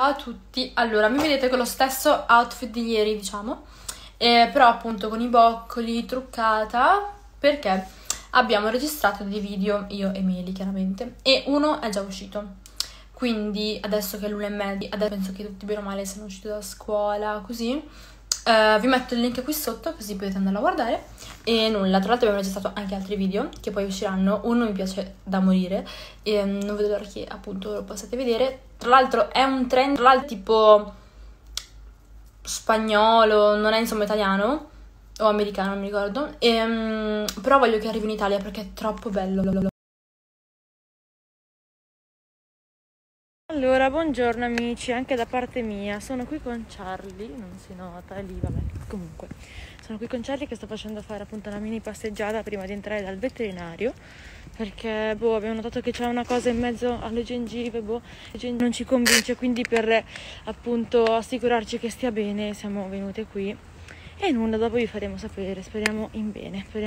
Ciao a tutti, allora mi vedete con lo stesso outfit di ieri diciamo, eh, però appunto con i boccoli, truccata, perché abbiamo registrato dei video, io e Meli chiaramente, e uno è già uscito, quindi adesso che è l'una e mezza, adesso penso che tutti bene o male siano usciti da scuola, così, Uh, vi metto il link qui sotto così potete andarlo a guardare. E nulla, tra l'altro abbiamo registrato anche altri video che poi usciranno, uno mi piace da morire e um, non vedo l'ora che appunto lo possiate vedere, tra l'altro è un trend, tra l'altro tipo spagnolo, non è insomma italiano o americano, non mi ricordo, e, um, però voglio che arrivi in Italia perché è troppo bello. Allora, buongiorno amici, anche da parte mia, sono qui con Charlie, non si nota, è lì, vabbè, comunque, sono qui con Charlie che sto facendo fare appunto una mini passeggiata prima di entrare dal veterinario, perché, boh, abbiamo notato che c'è una cosa in mezzo alle gengive, boh, non ci convince, quindi per appunto assicurarci che stia bene siamo venute qui. E nulla, dopo vi faremo sapere, speriamo in bene, speriamo